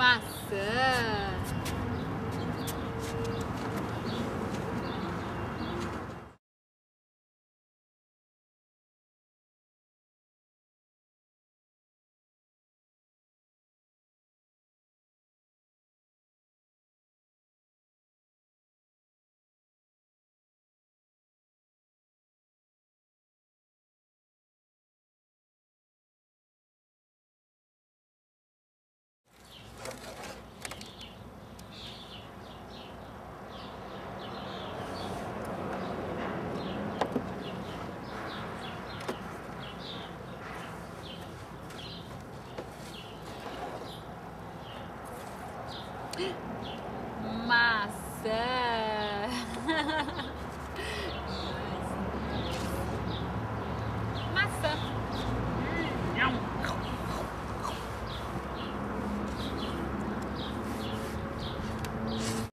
妈的！Maçã. É